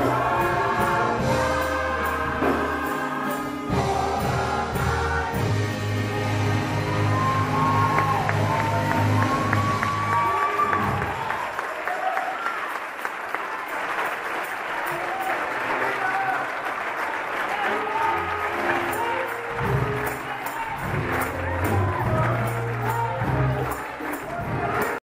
Christ.